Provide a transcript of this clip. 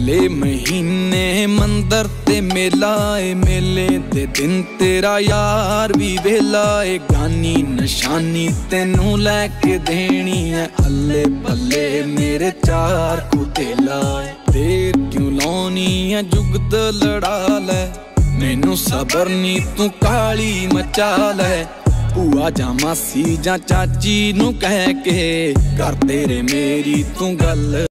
ਲੈ ਮਹੀਨੇ ਮੰਦਰ ਤੇ ਮੇਲਾ ਏ, ਮੇਲੇ ਦੇ ਦਿਨ ਤੇਰਾ ਯਾਰ ਵੀ ਵੇਲਾ ਏ। ਗਾਨੀ ਨਿਸ਼ਾਨੀ ਤੈਨੂੰ ਲੈ ਕੇ ਦੇਣੀ ਐ ਅੱਲੇ ਬੱਲੇ ਮੇਰੇ ਚਾਰ ਕੁਤੇਲਾ ਦੇਰ ਕਿਉਂ ਲਾਉਣੀ ਐ ਜੁਗਤ ਲੜਾ ਲੈ। ਮੈਨੂੰ ਸਬਰ ਨੀ, ਤੂੰ ਕਾਲੀ ਮਚਾ ਲੈ। ਭੂਆ ਜਾਂ ਮਾਸੀ ਜਾਂ ਚਾਚੀ ਨੂੰ ਕਹਿ ਕੇ ਕਰ ਤੇਰੇ ਮੇਰੀ ਤੂੰ ਗੱਲ